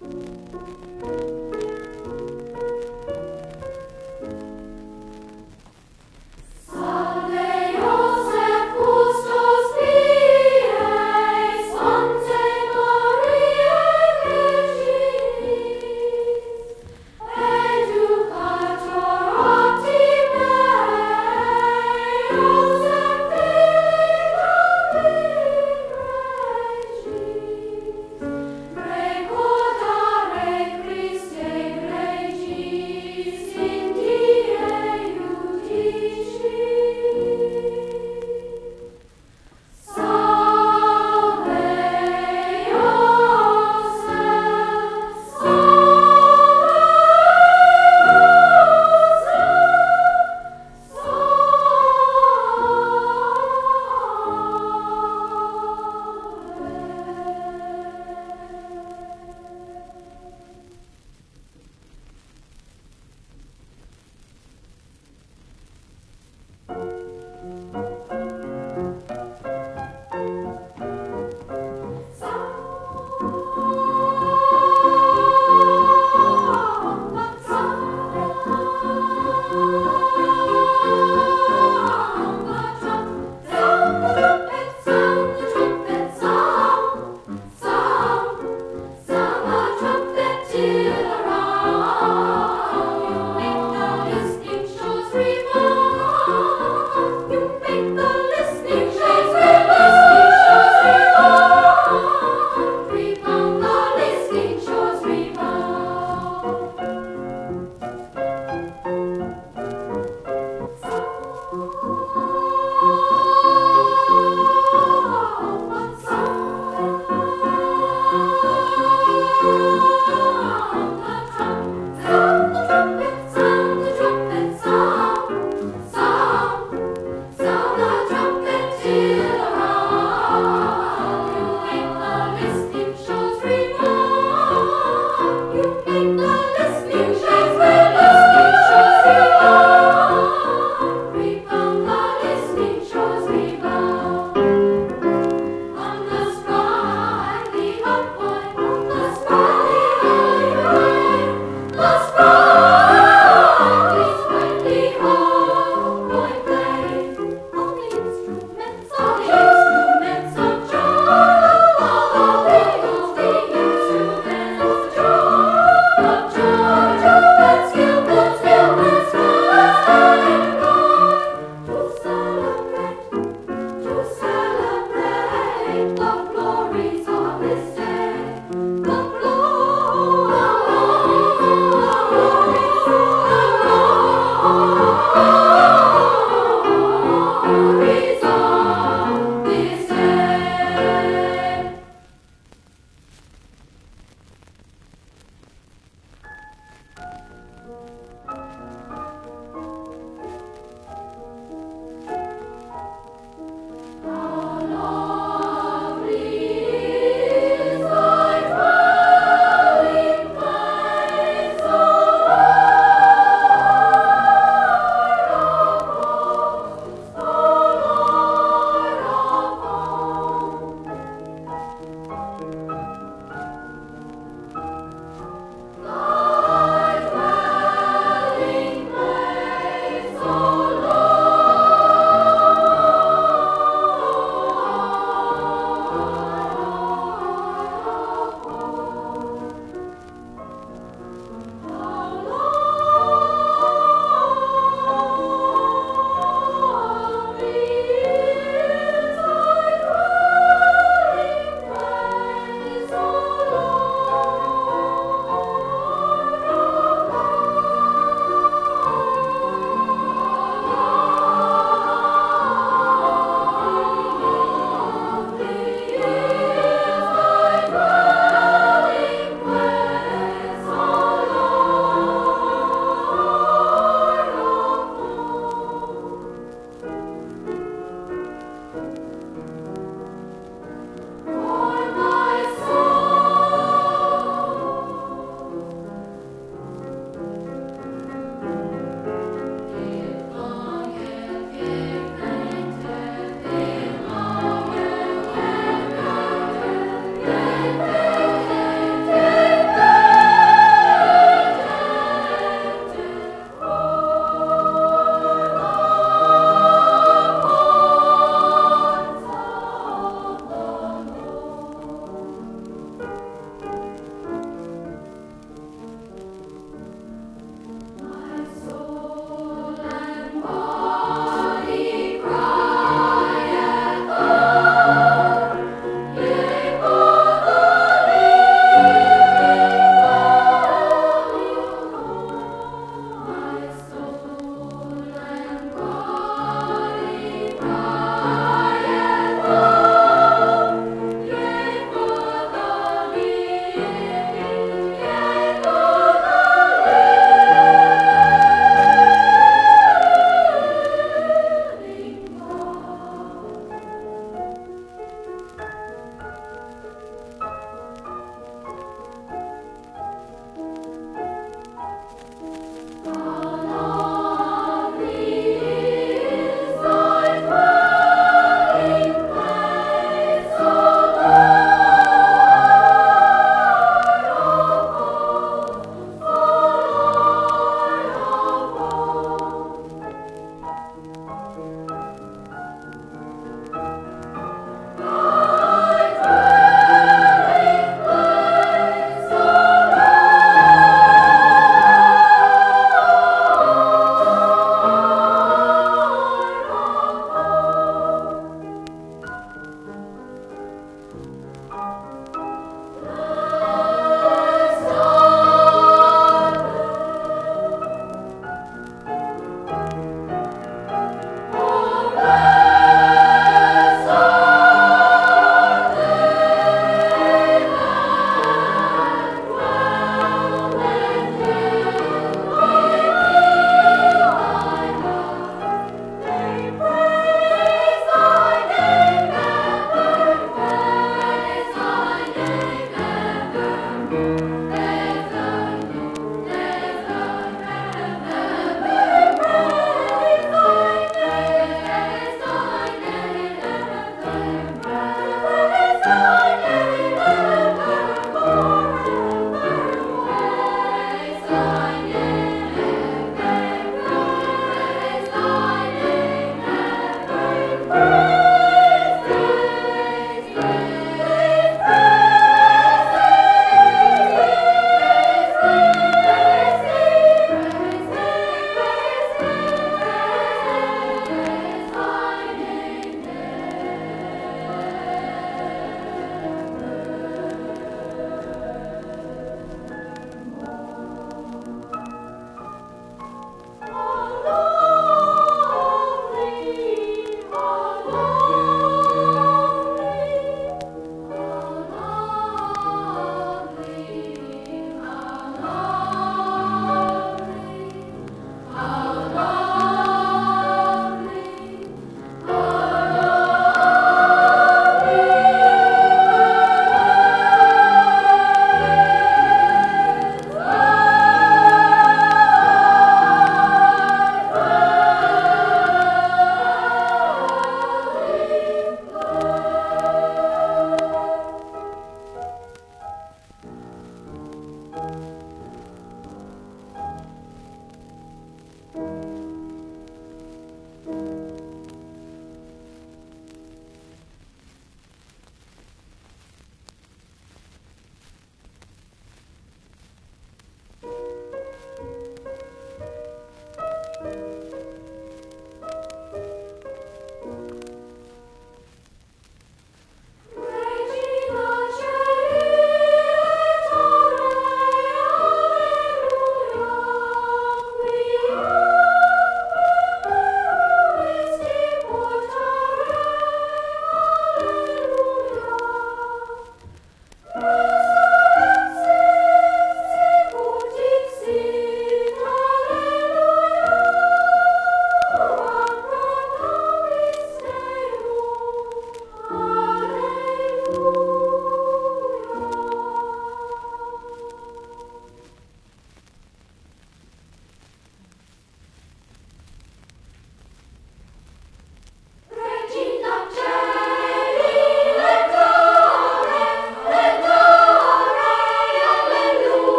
Música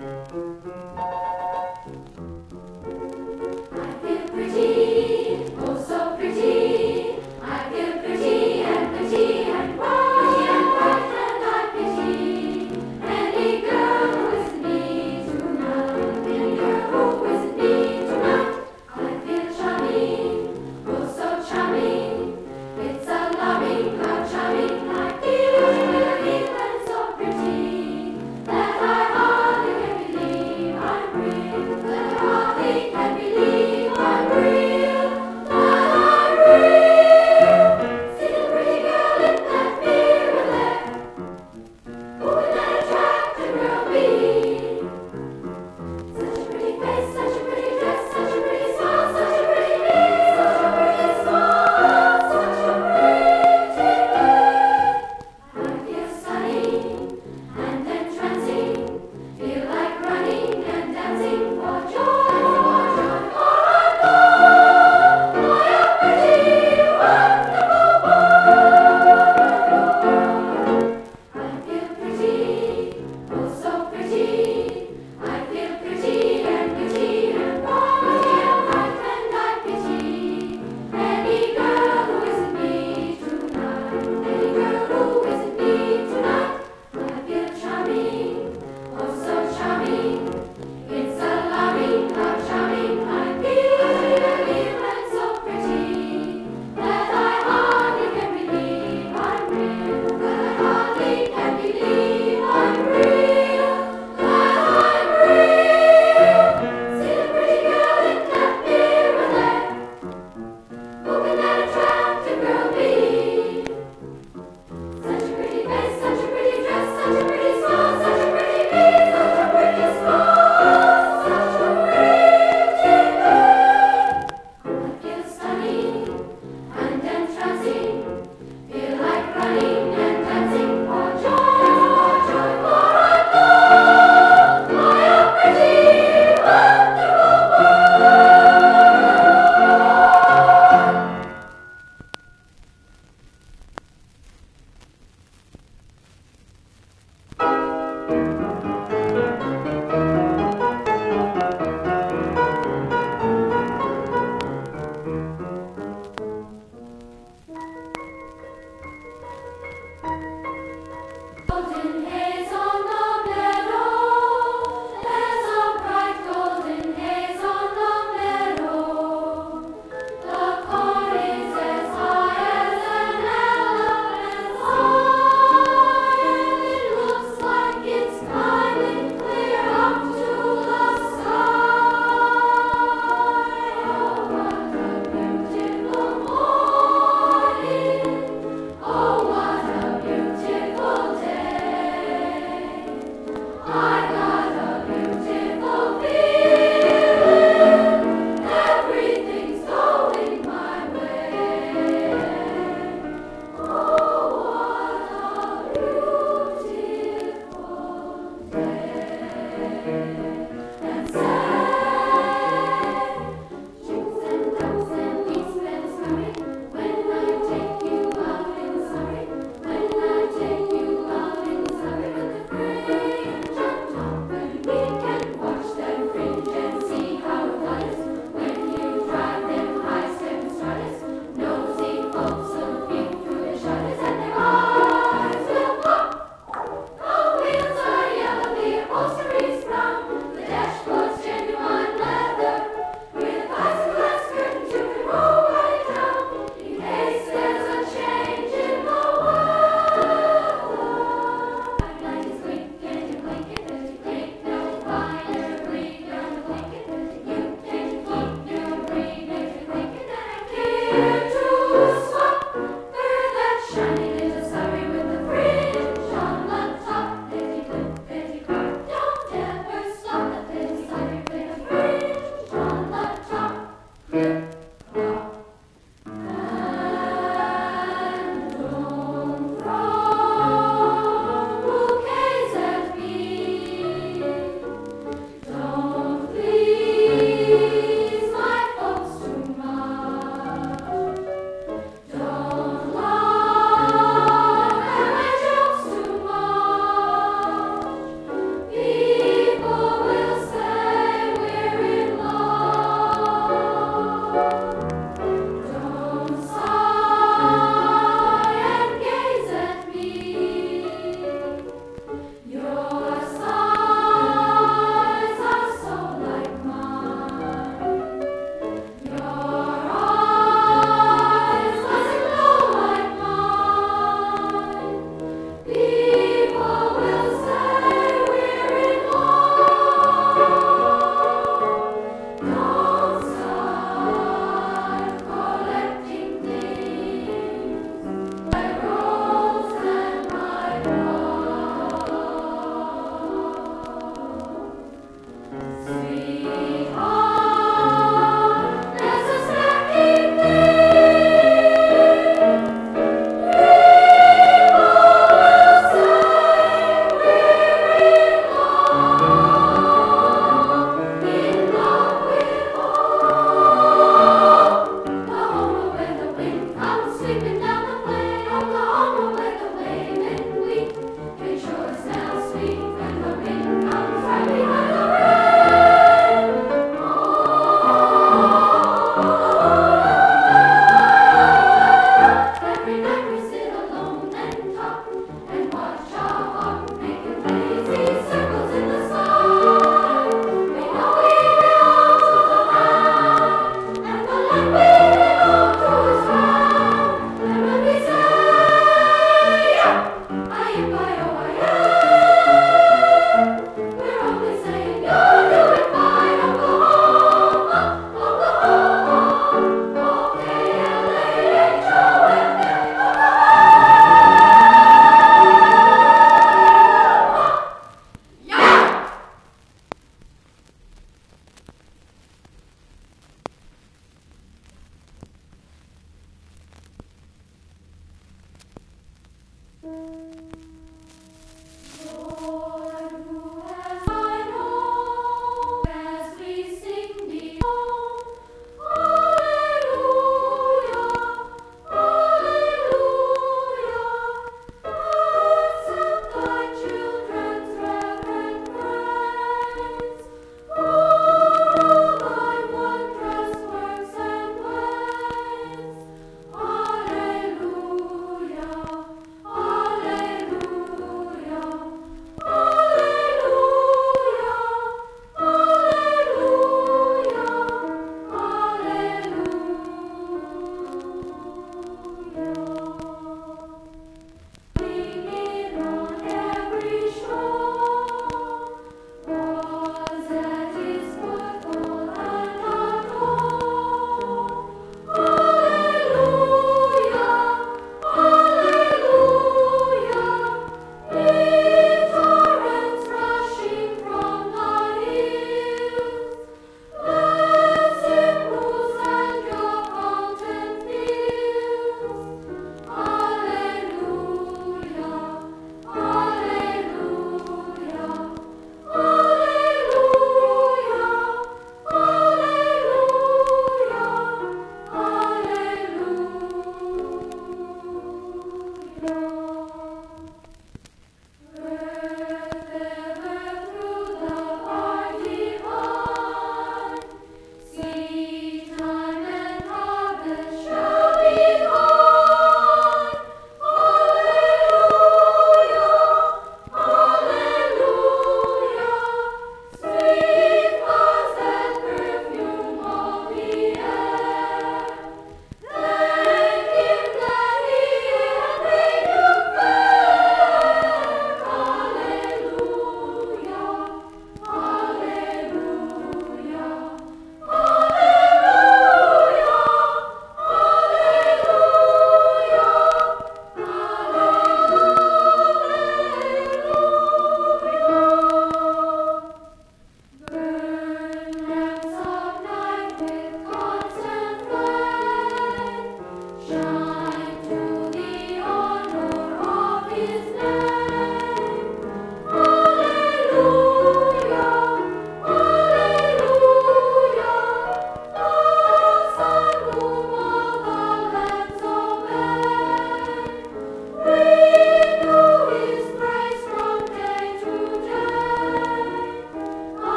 I'm